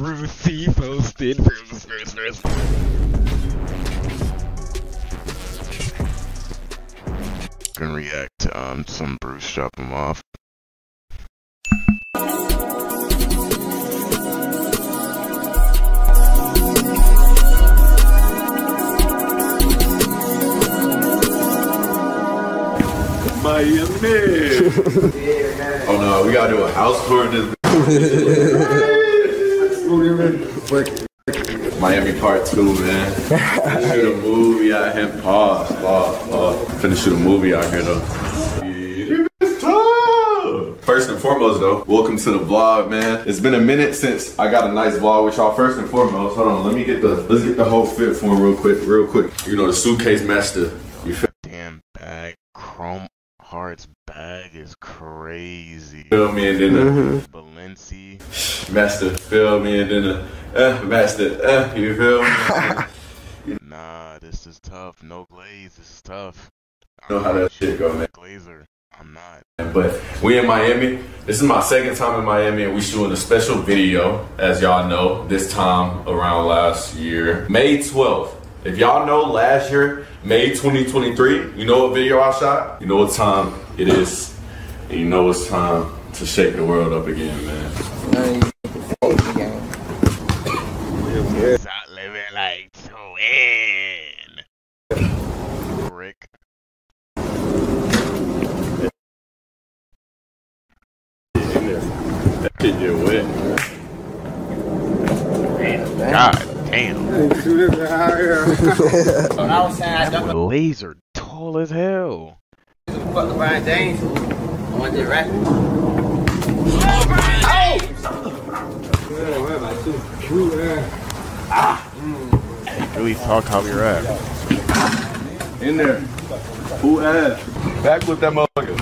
Brucey posted. Gonna react to um some Bruce Drop Em Off. Miami. oh no, we gotta do a house tour in this. Miami Part 2, man. shoot a movie out here. Pause, pause, pause. Finna shoot a movie out here, though. First and foremost, though, welcome to the vlog, man. It's been a minute since I got a nice vlog with y'all. First and foremost, hold on, let me get the let's get the whole fit for him real quick, real quick. You know, the suitcase master. You feel, Damn bag. Chrome Hearts bag is crazy. feel me? And then mm-hmm. The Balenci. master, feel me? And then the uh, master, uh, you feel me? Nah, this is tough. No glaze. This is tough. You know how that shit go, man. Glazer. I'm not. But we in Miami. This is my second time in Miami, and we shooting a special video, as y'all know. This time around last year, May 12th. If y'all know, last year, May 2023. You know what video I shot? You know what time it is, and you know it's time to shake the world up again, man. Stop living like twin. Rick. That shit get wet. God damn. When I was saying I Laser tall as hell. fuck LeBron James, I want to rap. Really talk how we rap. In there. Who ass? Back with that motherfucker.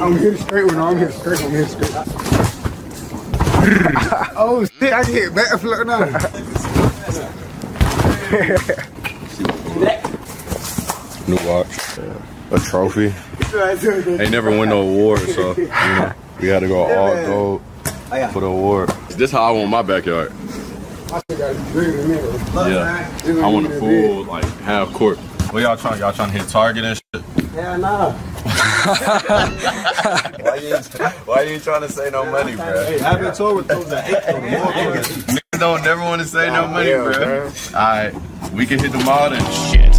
I'm here straight when I'm here straight. I'm here straight. oh shit! I can hit backflip now. New watch. A trophy. They never win no award, so you know, we had to go all gold oh, for the award. Is This how I want my backyard. Yeah, I want a full like half court. What y'all trying? Y'all trying to hit target and shit? Hell no. Why you Why you trying to say no money, bro? I've been told with those that eight Niggas don't never want to say no money, bro. All right, we can hit the mall then. Shit.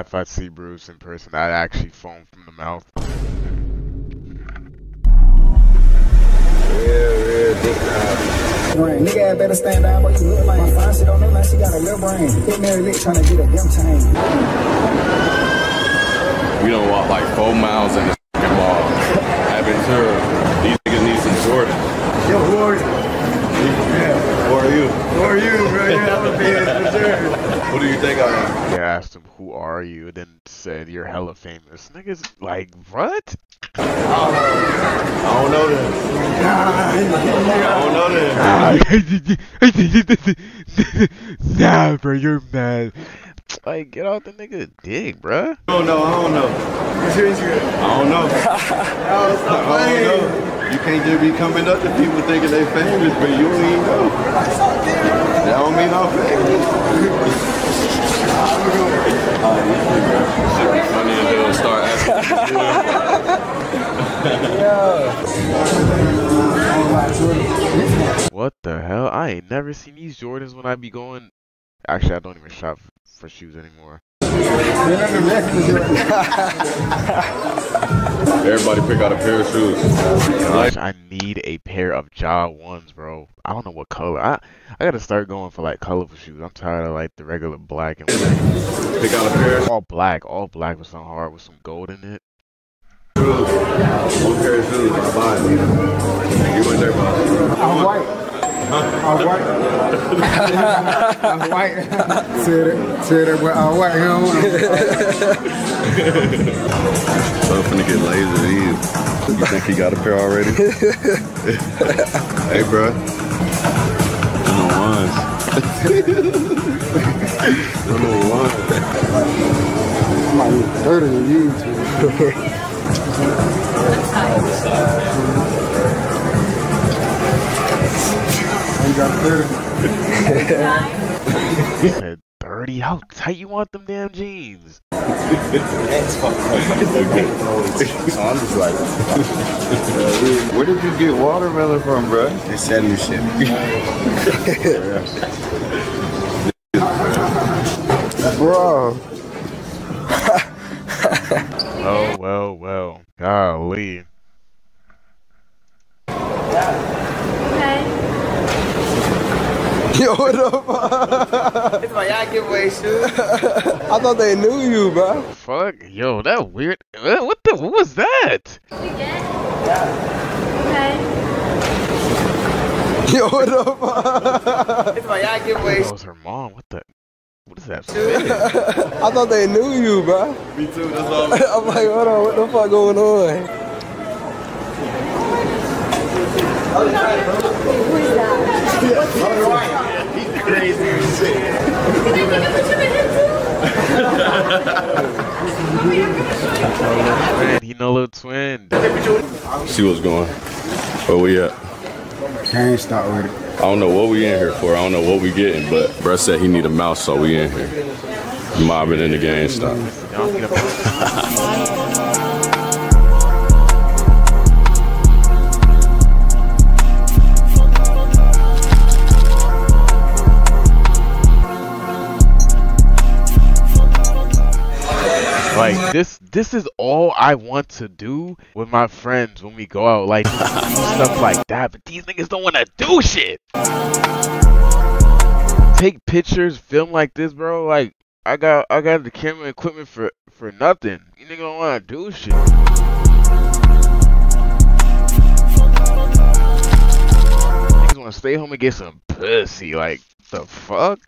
If I see Bruce in person, I'd actually foam from the mouth. Brain. Nigga, I better stand down, but you look like my fine shit don't look like she got a little brain. Hit Mary Lick trying to get a damn chain. We don't walk like four miles in the fucking mall. Aventura. These niggas need some Jordan. Yo, who are you? Who are you? Who are you, bro? You have a beard for sure. Who do you think I am? They asked him, "Who are you?" and then said, "You're hella famous." Niggas like what? I don't know them. I don't know them. nah, bro, you're mad. Like, get out the nigga dick, bruh. I don't know. I don't know. What's your Instagram? I don't know. I don't know. You can't just be coming up to people thinking they famous, but you don't even know. That don't mean I'm famous. Should be funny if they'll start asking. What the hell? I ain't never seen these Jordans when I be going. Actually, I don't even shop f- for shoes anymore. Everybody pick out a pair of shoes. Gosh, I need a pair of jaw ones, bro. I don't know what color. I I gotta start going for like colorful shoes. I'm tired of like the regular black and Pick out a pair all black, all black with some hard with some gold in it. shoes. One pair of shoes. I buy it. You in there, bro. I'm white. I'm white. I'm white. Said it. Said it, but I'm white. You know what I'm finna get laser Eve. You think he got a pair already? hey, bro. You know ones. I might look dirty than you got dirty. Said 30. How tight you want them damn jeans? So I'm just like, where did you get watermelon from, bro? They said new shit. Bro. Oh, well, well. Golly. Yo, what the fuck? It's my y'all giveaway shoes. I thought they knew you, bro. Fuck. Yo, that weird. What what the? What was that? Okay. Yo, what the fuck? It's my y'all giveaway That was her mom. What the? What is that? I thought they knew you, bro. Me too, that's all. I'm like, hold on, what the fuck going on? Man, he no little twin. See what's going. Where we at? Can't stop with it. I don't know what we in here for. I don't know what we getting, but Bruh said he need a mouse, so we in here. Mobbing in the GameStop. Y'all Like this, this is all I want to do with my friends when we go out, like stuff like that. But these niggas don't want to do shit. Take pictures, film like this, bro. Like I got, I got the camera equipment for for nothing. You niggas don't want to do shit. Niggas want to stay home and get some pussy. Like the fuck.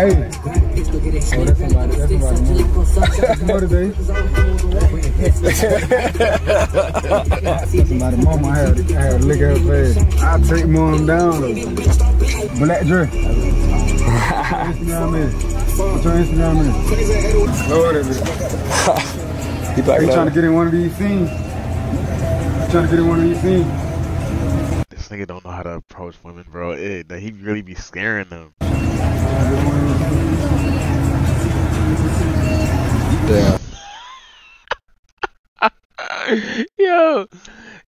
Hey. Oh, that's somebody. That's somebody. Somebody. Mama, I had, I had to lick her face. I take mom down. Black Dre. Instagram is. What's your Instagram is? Lord, it. He You trying to get in one of these scenes? You trying to get in one of these scenes? This nigga don't know how to approach women, bro. It, he really be scaring them. Damn. yo,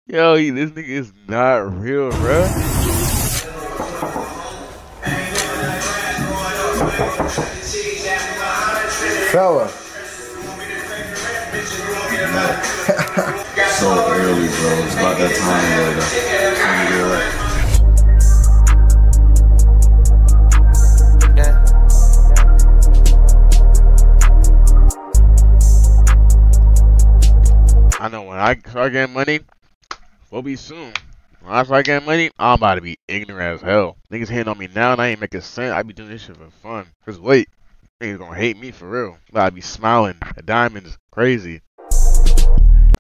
yo, he, this nigga is not real, bro. Fella. So early, bro. It's about that time I start getting money, we'll be soon. When I start getting money, I'm about to be ignorant as hell. Niggas hating on me now and I ain't making sense. I be doing this shit for fun. Cause wait, niggas gonna hate me for real. But I be smiling at diamonds, crazy.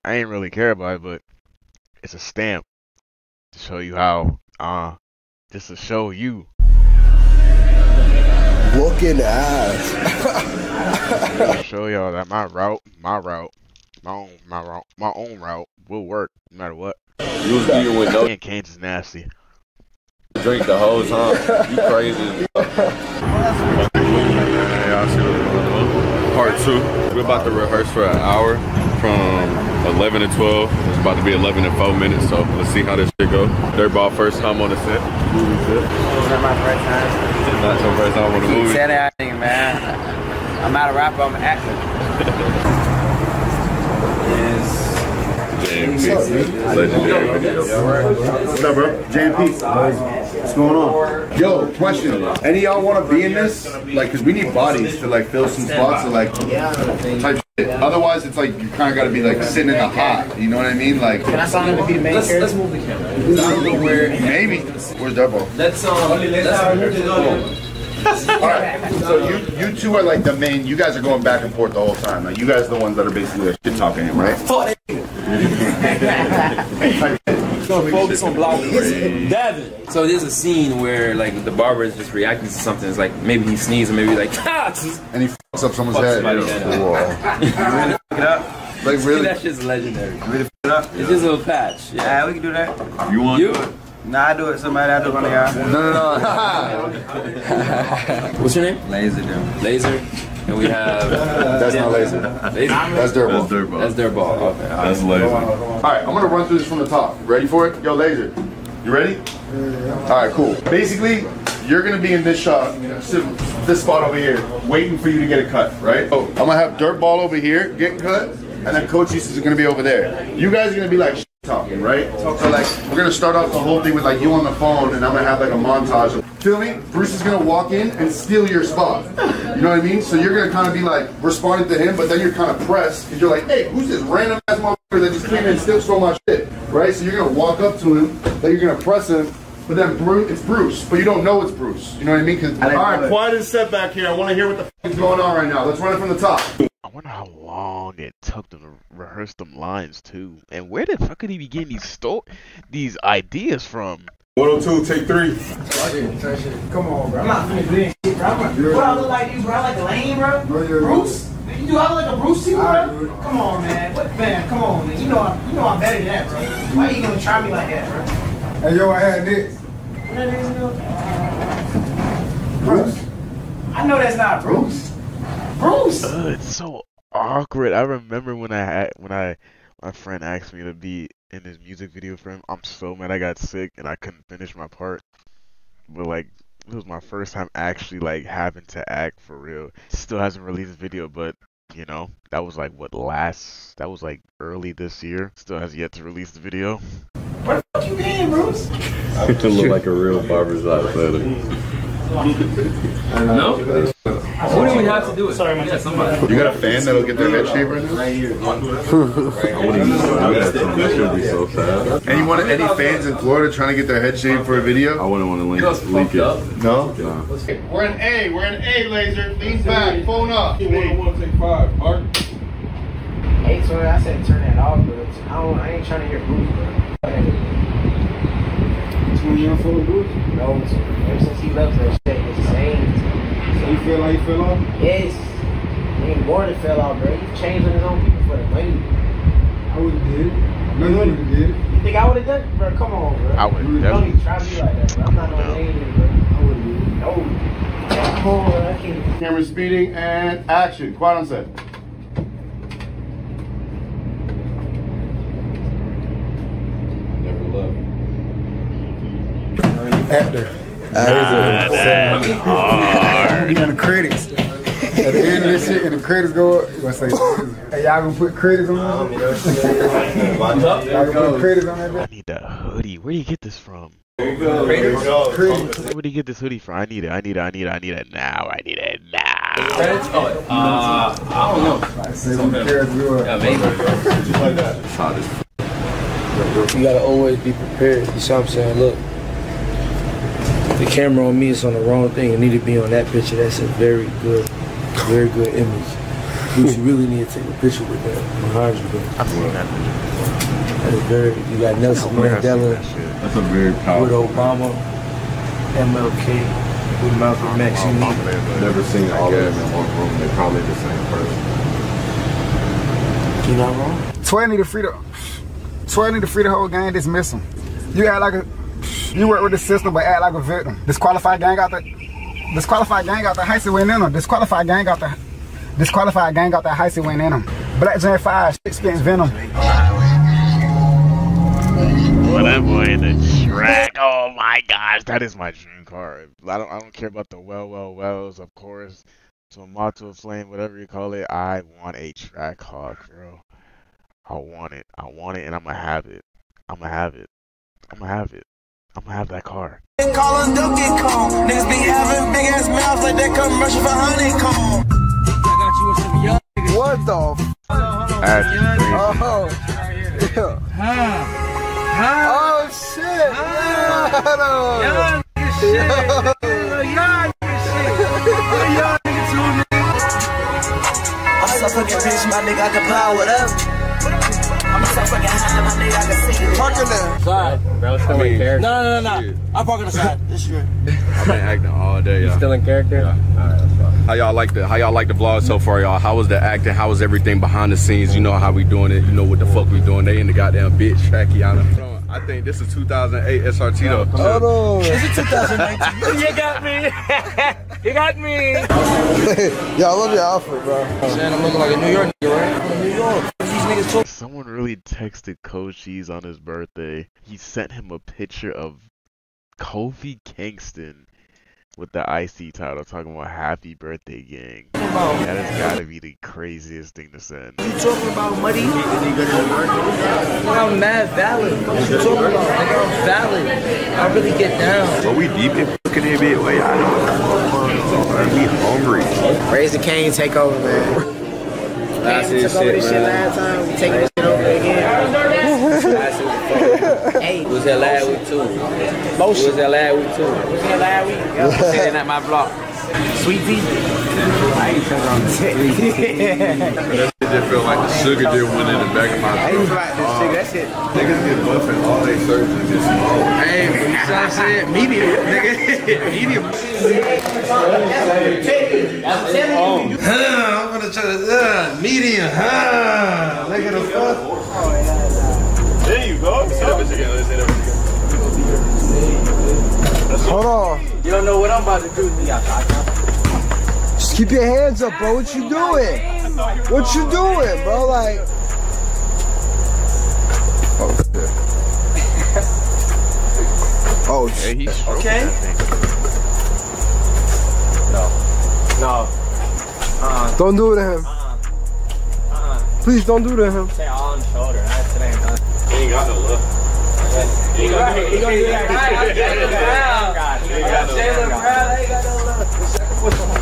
I ain't really care about it, but it's a stamp to show you how, uh, just to show you. Looking ass. to show y'all that my route, my route, my own, my route, my own route will work no matter what. You was eating with no And Canes is nasty. drink the whole time. You crazy. Y'all see what's going on. Part two. We're about to rehearse for an hour from 11 to 12. It's about to be 11 and 4 minutes, so let's see how this shit go. Dirtball first time on the set. Movie set. It's not my first time. Not your first time on the Keep movie. saying everything, man. I'm not a rapper, I'm an actor. JMP. Legendary video. What up, bro? JMP. What's going on? Yo, question. Any of y'all want to be in this? Like, cause we need bodies to like fill some spots or like type shit. Otherwise, it's like you kind of got to be like sitting in the hot. You know what I mean? Like, Can I sign him to be the main character? Let's move the camera. maybe. Where's Double? Let's, um, let's, All right. So you you two are like the main. You guys are going back and forth the whole time. Like you guys are the ones that are basically like, shit talking him, right? gonna focus on blocking. Devin. So there's a scene where like the barber is just reacting to something. It's like maybe he sneezes, or maybe like ah, And he fucks up someone's fuck head. somebody's head up. Fuck it up. Like really? That shit's legendary. Ready to fuck it up? It's just a little patch. Yeah. Yeah, we can do that. You want You. Nah, I do it. Somebody I do it on the yard. No, no, no. What's your name? Lazer Dim. Lazer. And we have That's not Lazer. Lazer. That's Dirtball. That's Dirtball. That's Dirtball. Okay. That's lazy. All right, I'm gonna run through this from the top. Ready for it? Yo, Lazer. You ready? All right, cool. Basically, you're gonna be in this shot, this spot over here, waiting for you to get a cut, right? Oh, I'm gonna have dirt ball over here, get cut, and then Coach is gonna be over there. You guys are gonna be like shit talking, right? So like, we're gonna start off the whole thing with like you on the phone, and I'm gonna have like a montage. Of, feel me? Bruce is gonna walk in and steal your spot. You know what I mean? So you're gonna kind of be like responding to him, but then you're kind of pressed because you're like, hey, who's this random ass motherfucker that just came in and still stole my shit, right? So you're gonna walk up to him, then you're gonna press him. But then Bruce, it's Bruce, but you don't know it's Bruce. You know what I mean? 'Cause- all right, quiet and set back here. I want to hear what the f- is going on right now. Let's run it from the top. I wonder how long it took them to rehearse them lines too, and where the fuck could he be getting these sto- these ideas from? 102, take three. Come on, bro. I'm not finna do this shit, bro. I'm like, what I look like you, bro? I like a lame, bro. Bro, you're- Bruce? You do I look like a Bruce to you, bro? Come on, man. What, man? Come on, man. You know, I'm, you know I'm better than that, bro. Why you gonna try me like that, bro? Hey, yo, I had this. What that is, you? Bruce. I know that's not Bruce. Bruce. Ugh, it's so awkward. I remember when I had when I my friend asked me to be in this music video for him. I'm so mad I got sick and I couldn't finish my part. But like it was my first time actually like having to act for real. Still hasn't released a video, but you know that was like what last that was like early this year. Still has yet to release the video. Where the fuck you been, Bruce? to look like a real barber's aesthetic. No. Who do we have to do it? Sorry, yeah, somebody. You got a fan that'll get their head shaved right now? I wouldn't even do that should be so sad. Anyone, any fans in Florida trying to get their head shaved for a video? I wouldn't want to You link, know what's leak fucked it. up? No. Nah. We're in A. We're in A, Lazer. Lean back. Phone up. take five, Mark. Hey, sorry, I said turn that off, but I, don't, I ain't trying to hear Bruce, bro. Too young for the Bruce. No, ever since he left that shit, it's the same. So you feel like you fell off? Yes. He ain't born and fell off, bro. He changed on his own people for the money. I would have did it. No, you would have did it. You think I would have done it? Bro, come on, bro. I would Don't definitely. even try me like that, bro. I'm not no No. lame, bro. I would have did. No. Come on, bro. I can't. Camera speeding and action. Quiet on set. Never left. Actor. In the credits. At the end of this shit, and the credits go up, you gonna say, hey, y'all gonna put credits on that? Y'all gonna put credits on that? I need that hoodie. Where do you get this from? Credits. Where do you get this hoodie from? I need it. I need it. I need it. I need it now. I need it now. Credits? Oh, uh, I don't know. Like, say when the credits go up. Yeah, maybe. You gotta always be prepared. You see what I'm saying? Look, the camera on me is on the wrong thing. It need to be on that picture. That's a very good, very good image. You should really need to take a picture with that behind you. I've seen that. That is very. You got Nelson Where I've seen Mandela that. That's a very powerful. with. Obama, MLK with Malcolm X. You need. Never seen all of them in one room. They're probably the same person. You not wrong. Twelve need to free the. Twelve need to free the whole gang. Dismiss them. You act like a. You work with the system, but act like a victim. Disqualified gang out the. Disqualified gang out the heisty win in them. Disqualified gang out the. Disqualified gang out the heisty win in them. Black Jan Five, six spins venom. Well, that boy track. Oh my gosh, that is my dream car. I don't, I don't care about the well, well, wells, of course. Tomato flame, whatever you call it. I want a Trackhawk, bro. I want it. I want it, and I'm gonna have it. I'm gonna have it. I'm gonna have it. I'm gonna have that car. Call us Donkey Kong. Niggas be having big ass mouths like that commercial for honeycomb. I got you with some young niggas. What the? F- That's crazy. Oh. Yeah. Huh. Huh. Oh shit. Huh. Yeah. Young nigga shit. Young. I'm a fucking bitch, my nigga. I can plow whatever it. Parking there. Sorry. Bro, still in character. No, no, no, no. I'm parking the side. This year. I've been acting all day, y'all. Still in character? How y'all like the How y'all like the vlog so far, y'all? How was the acting? How was everything behind the scenes? You know how we doing it. You know what the fuck we doing. They in the goddamn bitch, Trakiana. I think this is 2008 SRT though. Hold on. Is it 2019? you got me. you got me. Y'all love your outfit, bro. Saying I'm looking like a New York nigga, right? New York. These niggas took Someone really texted Coach on his birthday. He sent him a picture of Kofi Kingston with the IC title talking about happy birthday gang. That has gotta be the craziest thing to send. You talking about money? I'm mad valid. What you talking about? Nigga, I'm valid. I really get down. But we deep in fucking NBA. Wait, I know. Man, we hungry. Raise the cane, take over, man. Took year's over this shit last time. We taking this shit over again. Hey, was there last week too. Motion. was there last week too. Was here last week. Yo. Sitting at my block. Sweet tea. I ain't on the just feel like the sugar just went in the back of my I ain't like this shit. That shit. Niggas get buffing all they shirts and just smoke. Hey, you see what I'm saying? Medium, nigga. Medium. I'm gonna try to, uh, medium, huh? Look at the fuck. Hold on. You don't know what I'm about to do. Just keep your hands up, bro. What you doing? What you doing, bro? Like. Oh shit. Oh Hey, shit. he's stroking Okay. that thing. No. Uh-uh. Don't do it to him. Uh-uh. Uh-uh. Please don't do it to him. Say all on the shoulder. That's it ain't done. He ain't got no look. He gonna do it. He gonna do that right. Jaylen Brown. Jaylen Brown ain't got no look.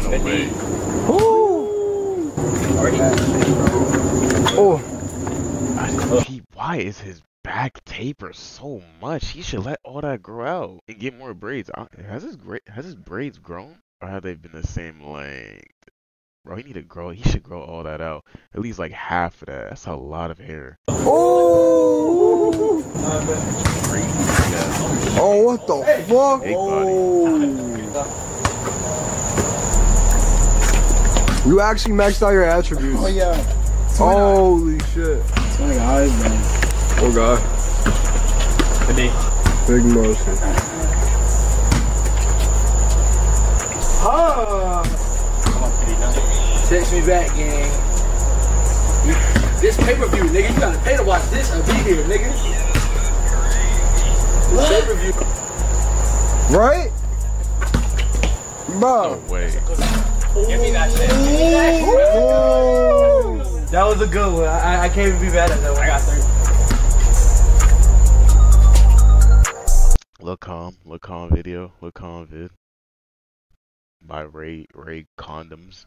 low. Good knee. Oh. I- He, why is his back taper so much? He should let all that grow out and get more braids. Uh, Has his gra- has his braids grown, or have they been the same length? Bro, he need to grow. He should grow all that out. At least like half of that. That's a lot of hair. Oh. Oh, what the fuck? big You actually maxed out your attributes. Oh yeah. Holy shit. Twenty eyes, man. Oh god. Good knee. Big motion. Ah. Text me back, gang. This pay-per-view, nigga. You gotta pay to watch this or be here, nigga. Pay-per-view. Right? Bro. No way. Give me that shit. That was a good one. I, I can't even be mad at that one. I got 30. Look calm. Look calm video. Look calm vid. By Ray Ray Condones.